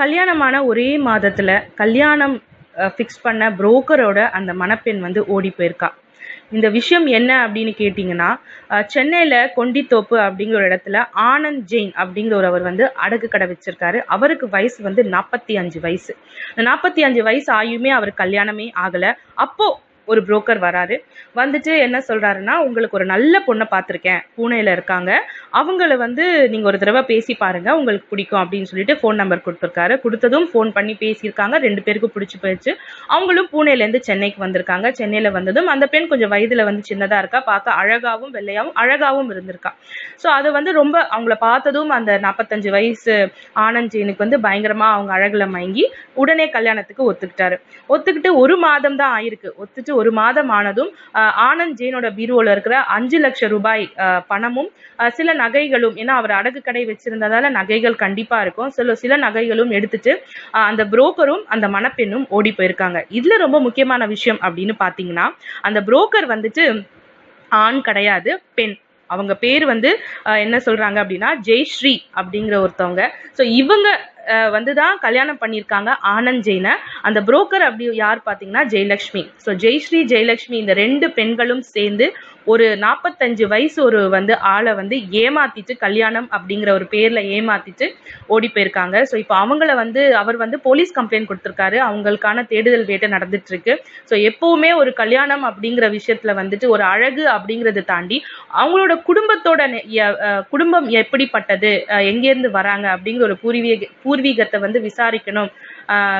கல்யாணமான ஒரே மாதத்துல கல்யாணம் ஃபிக்ஸ் பண்ண புரோக்கரோட அந்த மணப்பெண் வந்து ஓடி போயிருக்கா. இந்த விஷயம் என்ன அப்படின்னு கேட்டிங்கன்னா சென்னையில் சென்னையில கொண்டித்தோப்பு அப்படிங்கிற ஒரு இடத்துல ஆனந்த் ஜெயின் அப்படிங்கிற ஒருவர் வந்து அடகு கடை வச்சிருக்காரு. அவருக்கு வயசு வந்து நாற்பத்தி அஞ்சு வயசு. இந்த நாற்பத்தி அஞ்சு வயசு ஆயுமே அவர் கல்யாணமே ஆகலை. அப்போ ஒரு புரோக்கர் வராரு. வந்துட்டு என்ன சொல்றாருன்னா உங்களுக்கு ஒரு நல்ல பொண்ணை பார்த்துருக்கேன். பூனேல இருக்காங்க. அவங்கள வந்து நீங்க ஒரு தடவை பேசி பாருங்க. உங்களுக்கு பிடிக்கும். அப்படின்னு சொல்லிட்டு ஃபோன் நம்பர் கொடுத்துருக்காரு. கொடுத்ததும் ஃபோன் பண்ணி பேசியிருக்காங்க. ரெண்டு பேருக்கும் பிடிச்சி போயிடுச்சு. அவங்களும் பூனேலேருந்து சென்னைக்கு வந்திருக்காங்க. சென்னையில வந்ததும் அந்த பெண் கொஞ்சம் வயதுல வந்து சின்னதா இருக்கா. பார்க்க அழகாவும் வெள்ளையாகவும் அழகாவும் இருந்திருக்கா. ஸோ அது வந்து ரொம்ப அவங்கள பார்த்ததும் அந்த நாற்பத்தஞ்சு வயசு ஆனந்த் ஜெயினுக்கு வந்து பயங்கரமா அவங்க அழகுல மயங்கி உடனே கல்யாணத்துக்கு ஒத்துக்கிட்டாரு. ஒத்துக்கிட்டு ஒரு மாதம் தான் ஆயிருக்கு. ஒத்துட்டு ஒரு மாதம் ஆனதும் ஆனந்த் ஜெயினோட பீரோல இருக்கிற அஞ்சு லட்சம் ரூபாய் பணமும் சில நகைகளும் ஏன்னா அவர் அடகு கடை வச்சிருந்ததால நகைகள் கண்டிப்பா இருக்கும். சில சில நகைகளும் எடுத்துட்டு அந்த புரோக்கரும் அந்த மணப்பெண்ணும் ஓடி போயிருக்காங்க. இதுல ரொம்ப முக்கியமான விஷயம் அப்படின்னு பாத்தீங்கன்னா அந்த புரோக்கர் வந்துட்டு ஆண் கிடையாது பெண். அவங்க பேர் வந்து என்ன சொல்றாங்க அப்படின்னா ஜெய்ஸ்ரீ அப்படிங்கிற ஒருத்தவங்க. ஸோ இவங்க வந்து தான் கல்யாணம் பண்ணியிருக்காங்க ஆனந்த் ஜெயினை. அந்த புரோக்கர் அப்படி யார் பார்த்தீங்கன்னா ஜெயலக்ஷ்மி. ஸோ ஜெய்ஸ்ரீ ஜெயலக்ஷ்மி இந்த ரெண்டு பெண்களும் சேர்ந்து ஒரு நாற்பத்தஞ்சு வயசு ஒரு வந்து ஆளை வந்து ஏமாத்திட்டு கல்யாணம் அப்படிங்கிற ஒரு பேர்ல ஏமாத்திட்டு ஓடி போயிருக்காங்க. ஸோ இப்போ அவங்கள வந்து அவர் வந்து போலீஸ் கம்ப்ளைண்ட் கொடுத்துருக்காரு. அவங்களுக்கான தேடுதல் வேட்டை நடந்துட்டு இருக்கு ஸோ எப்பவுமே ஒரு கல்யாணம் அப்படிங்கிற விஷயத்துல வந்துட்டு ஒரு அழகு அப்படிங்கறத தாண்டி அவங்களோட குடும்பத்தோட நெ- குடும்பம் எப்படிப்பட்டது எங்கேருந்து வராங்க அப்படிங்கிற ஒரு பூர்வீக பூர்வீகத்தை வந்து விசாரிக்கணும்.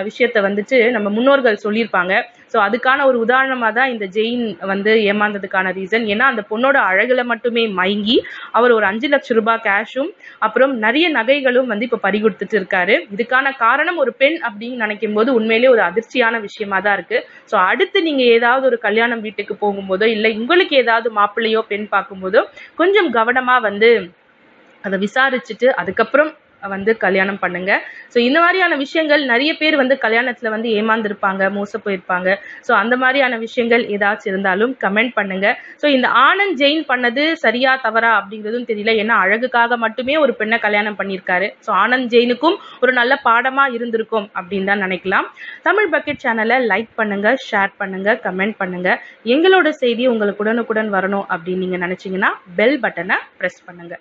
விஷயத்தை விஷயத்த வந்துட்டு நம்ம முன்னோர்கள் சொல்லியிருப்பாங்க. ஸோ அதுக்கான ஒரு உதாரணமாக தான் இந்த ஜெயின் வந்து ஏமாந்ததுக்கான ரீசன் ஏன்னா அந்த பொண்ணோட அழகில் மட்டுமே மயங்கி அவர் ஒரு அஞ்சு லட்சம் ரூபாய் கேஷும் அப்புறம் நிறைய நகைகளும் வந்து இப்போ பறி கொடுத்துட்டு இருக்காரு. இதுக்கான காரணம் ஒரு பெண் அப்படின்னு நினைக்கும் போது உண்மையிலேயே ஒரு அதிர்ச்சியான விஷயமா தான் இருக்கு. ஸோ அடுத்து நீங்க ஏதாவது ஒரு கல்யாணம் வீட்டுக்கு போகும்போதோ இல்லை உங்களுக்கு ஏதாவது மாப்பிள்ளையோ பெண் பார்க்கும்போதோ கொஞ்சம் கவனமா வந்து அதை விசாரிச்சுட்டு அதுக்கப்புறம் வந்து கல்யாணம் பண்ணுங்க. ஸோ இந்த மாதிரியான விஷயங்கள் நிறைய பேர் வந்து கல்யாணத்தில் வந்து ஏமாந்துருப்பாங்க மோச போயிருப்பாங்க. ஸோ அந்த மாதிரியான விஷயங்கள் ஏதாச்சும் இருந்தாலும் கமெண்ட் பண்ணுங்க. ஸோ இந்த ஆனந்த் ஜெயின் பண்ணது சரியா தவறா அப்படிங்கிறதும் தெரியல. ஏன்னா அழகுக்காக மட்டுமே ஒரு பெண்ணை கல்யாணம் பண்ணியிருக்காரு. ஸோ ஆனந்த் ஜெயினுக்கும் ஒரு நல்ல பாடமாக இருந்திருக்கும் அப்படின்னு தான் நினைக்கலாம். தமிழ் பக்கெட் சேனலை லைக் பண்ணுங்க ஷேர் பண்ணுங்க கமெண்ட் பண்ணுங்க. எங்களோட செய்தி உங்களுக்கு உடனுக்குடன் வரணும் அப்படின்னு நீங்க நினைச்சீங்கன்னா பெல் பட்டனை ப்ரெஸ் பண்ணுங்க.